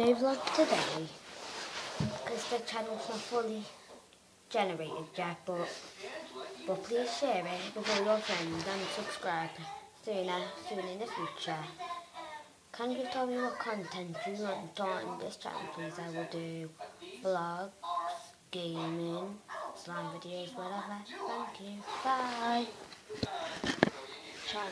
no vlog today because the channel's not fully generated yet but but please share it with all your friends and subscribe sooner uh, soon in the future. Can you tell me what content you want on this channel please? I will do vlogs, gaming, slime videos, whatever. Thank you. Bye. Ciao.